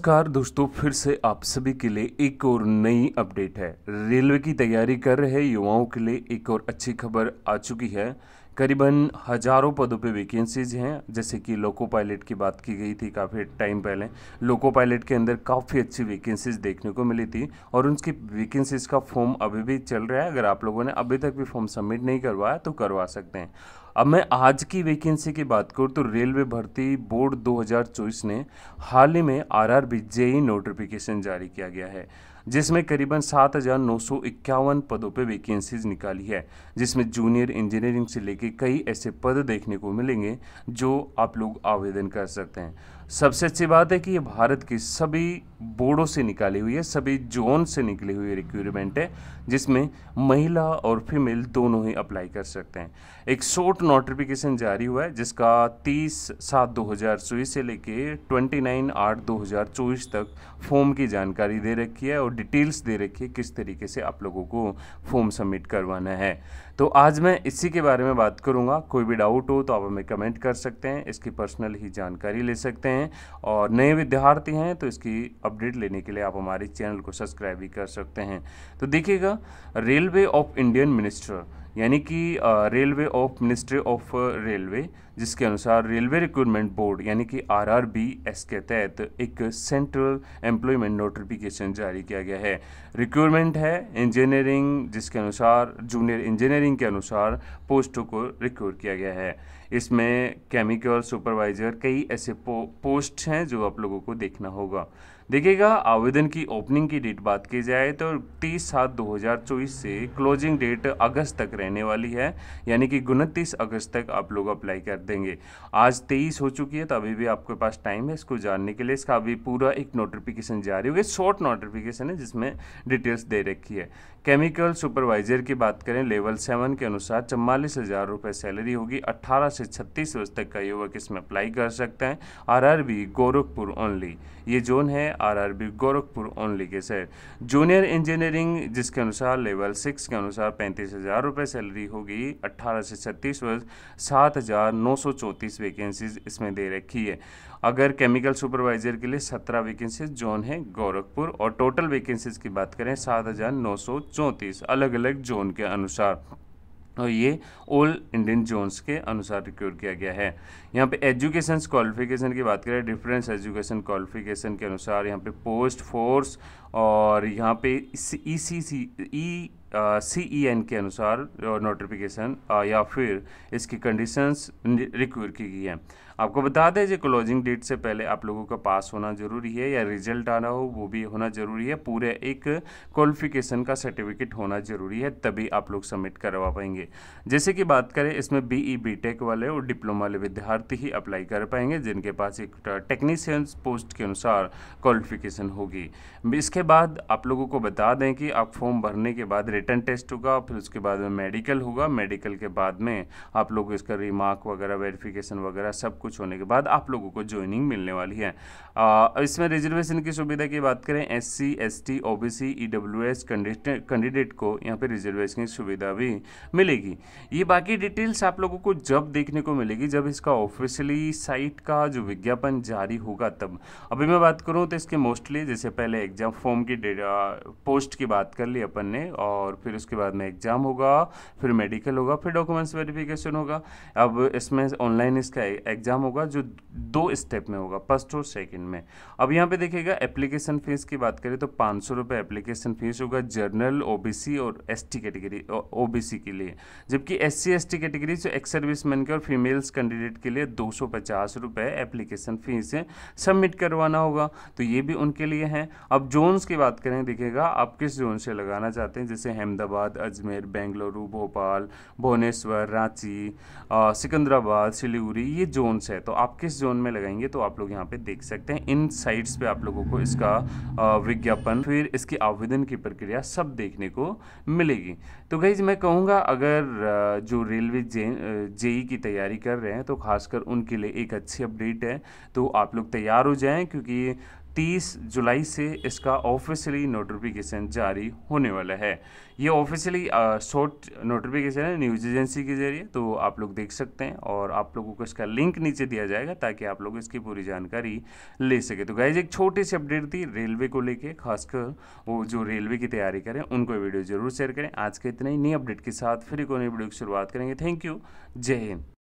नमस्कार दोस्तों, फिर से आप सभी के लिए एक और नई अपडेट है। रेलवे की तैयारी कर रहे युवाओं के लिए एक और अच्छी खबर आ चुकी है। करीबन हज़ारों पदों पे वैकेंसीज हैं। जैसे कि लोको पायलट की बात की गई थी काफ़ी टाइम पहले। लोको पायलट के अंदर काफ़ी अच्छी वैकेंसीज देखने को मिली थी और उनकी वैकेंसीज का फॉर्म अभी भी चल रहा है। अगर आप लोगों ने अभी तक भी फॉर्म सबमिट नहीं करवाया तो करवा सकते हैं। अब मैं आज की वैकेंसी की बात करूँ तो रेलवे भर्ती बोर्ड 2024 ने हाल ही में आर जेई नोटिफिकेशन जारी किया गया है। जिसमें करीबन सात हज़ार नौ सौ इक्यावन पदों पर वैकेंसीज निकाली है, जिसमें जूनियर इंजीनियरिंग से लेके कई ऐसे पद देखने को मिलेंगे जो आप लोग आवेदन कर सकते हैं। सबसे अच्छी बात है कि ये भारत की सभी बोर्डों से निकाली हुई है, सभी जोन से निकली हुई रिक्रूटमेंट है, जिसमें महिला और फीमेल दोनों ही अप्लाई कर सकते हैं। एक शॉर्ट नोटिफिकेशन जारी हुआ है, जिसका 30 सात दो हज़ार चौबीस से लेके 29 आठ दो हज़ार चौबीस तक फॉर्म की जानकारी दे रखी है और डिटेल्स दे रखी है किस तरीके से आप लोगों को फॉर्म सबमिट करवाना है। तो आज मैं इसी के बारे में बात करूँगा। कोई भी डाउट हो तो आप हमें कमेंट कर सकते हैं, इसकी पर्सनल ही जानकारी ले सकते हैं। और नए विद्यार्थी हैं तो इसकी अपडेट लेने के लिए आप हमारे चैनल को सब्सक्राइब भी कर सकते हैं। तो देखिएगा, रेलवे ऑफ़ इंडियन मिनिस्टर यानी कि railway of ministry of railway जिसके अनुसार रेलवे रिक्रूटमेंट बोर्ड यानी कि आरआरबी एस के तहत एक सेंट्रल एम्प्लॉयमेंट नोटिफिकेशन जारी किया गया है। रिक्रूटमेंट है इंजीनियरिंग जिसके अनुसार जूनियर इंजीनियरिंग के अनुसार पोस्टों को रिक्रूट किया गया है। इसमें केमिकल सुपरवाइज़र कई ऐसे पो, पोस्ट हैं जो आप लोगों को देखना होगा। देखिएगा, आवेदन की ओपनिंग की डेट बात की जाए तो 30 सात 2024 से क्लोजिंग डेट अगस्त तक रहने वाली है, यानी कि उनतीस अगस्त तक आप लोग अप्लाई कर देंगे। आज 23 हो चुकी है तो अभी भी आपके पास टाइम है इसको जानने के लिए। इसका अभी पूरा एक नोटिफिकेशन जारी हो गया। शॉर्ट नोटिफिकेशन है जिसमें डिटेल्स दे रखी है। केमिकल सुपरवाइजर की बात करें लेवल सेवन के अनुसार चवालीस हज़ार रुपये सैलरी होगी। अट्ठारह से छत्तीस वर्ष तक का युवक इसमें अप्लाई कर सकते हैं। आरआरबी गोरखपुर ओनली ये जोन है आरआरबी गोरखपुर ओनली के सर जूनियर इंजीनियरिंग जिसके अनुसार लेवल सिक्स के अनुसार पैंतीस हज़ार रुपये सैलरी होगी, अट्ठारह से छत्तीस वर्ष, सात हज़ार नौ सौ चौंतीस वैकेंसीज इसमें दे रखी है। अगर केमिकल सुपरवाइजर के लिए सत्रह वैकेंसीज जोन है गोरखपुर और टोटल वैकेंसीज की बात करें, सात हज़ार नौ सौ चौंतीस अलग अलग जोन के अनुसार। और ये ओल्ड इंडियन जोन्स के अनुसार रिक्योर किया गया है। यहाँ पे एजुकेशन क्वालिफिकेशन की बात करें डिफरेंस एजुकेशन क्वालिफिकेशन के अनुसार यहाँ पे पोस्ट फोर्स और यहाँ पे ई सी सी ई सी ई एन के अनुसार नोटिफिकेशन या फिर इसकी कंडीशंस रिक्रूट की गई है। आपको बता दें जो क्लोजिंग डेट से पहले आप लोगों का पास होना ज़रूरी है या रिज़ल्ट आना हो, वो भी होना ज़रूरी है। पूरे एक क्वालिफिकेशन का सर्टिफिकेट होना ज़रूरी है, तभी आप लोग सबमिट करवा पाएँगे। जैसे कि बात करें, इसमें बी ई बी टेक वाले और डिप्लोमा वाले विद्यार्थी ही अप्लाई कर पाएँगे, जिनके पास एक टेक्नीशियन पोस्ट के अनुसार क्वालिफिकेशन होगी। इसके बाद आप लोगों को बता दें कि आप फॉर्म भरने के बाद रिटर्न टेस्ट होगा फिर उसके बाद में मेडिकल होगा। मेडिकल के बाद में आप लोग इसका रिमार्क वगैरह वेरिफिकेशन वगैरह सब कुछ होने के बाद आप लोगों को ज्वाइनिंग मिलने वाली है। आ, इसमें रिजर्वेशन की सुविधा की बात करें S C S T O B C E W S candidate को यहाँ पे रिजर्वेशन की सुविधा भी मिलेगी। ये बाकी डिटेल्स आप लोगों को जब देखने को मिलेगी जब इसका ऑफिशियली साइट का जो विज्ञापन जारी होगा तब। अभी मैं बात करूँ तो इसके मोस्टली जैसे पहले एग्ज़ाम फॉर्म की पोस्ट की बात कर ली अपन ने और फिर उसके बाद में एग्ज़ाम होगा, फिर मेडिकल होगा, फिर डॉक्यूमेंट्स वेरिफिकेशन होगा। अब इसमें ऑनलाइन इसका एग्ज़ाम होगा, जो दो स्टेप में होगा फ़र्स्ट और सेकंड में। अब यहाँ पे देखिएगा एप्लीकेशन फ़ीस की बात करें तो पाँच सौ रुपये एप्लीकेशन फ़ीस होगा जर्नल ओबीसी और एसटी कैटेगरी ओबीसी के लिए। जबकि S C S T category जो एक्स सर्विस मैन के और फीमेल्स कैंडिडेट के लिए दो सौ पचास रुपये एप्लीकेशन फ़ीस सबमिट करवाना होगा। तो ये भी उनके लिए है। अब जोन्स की बात करें, देखिएगा, आप किस जोन से लगाना चाहते हैं, जैसे अहमदाबाद, अजमेर, बेंगलुरु, भोपाल, भुवनेश्वर, रांची सिकंदराबाद, सिलीगुड़ी, ये जोन्स है। तो आप किस जोन में लगाएँगे तो आप लोग यहाँ पे देख सकते हैं। इन साइट्स पे आप लोगों को इसका विज्ञापन, फिर इसकी आवेदन की प्रक्रिया सब देखने को मिलेगी। तो गई मैं कहूँगा, अगर जो रेलवे जे जेई की तैयारी कर रहे हैं तो खासकर उनके लिए एक अच्छी अपडेट है। तो आप लोग तैयार हो जाएँ, क्योंकि 30 जुलाई से इसका ऑफिशियली नोटिफिकेशन जारी होने वाला है। ये ऑफिशियली शॉर्ट नोटिफिकेशन है न्यूज़ एजेंसी के ज़रिए तो आप लोग देख सकते हैं और आप लोगों को इसका लिंक नीचे दिया जाएगा ताकि आप लोग इसकी पूरी जानकारी ले सके। तो गाइज़ एक छोटी सी अपडेट थी रेलवे को लेके, खासकर वो जो रेलवे की तैयारी करें, उनको वीडियो ज़रूर शेयर करें। आज के इतने ही नई अपडेट के साथ फिर कोई नई वीडियो की शुरुआत करेंगे। थैंक यू जय हिंद।